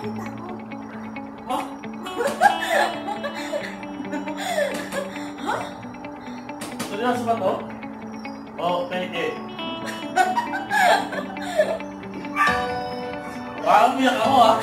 Seryoso ba to? Oo, oh, pwede. Parang umiyak ako ah.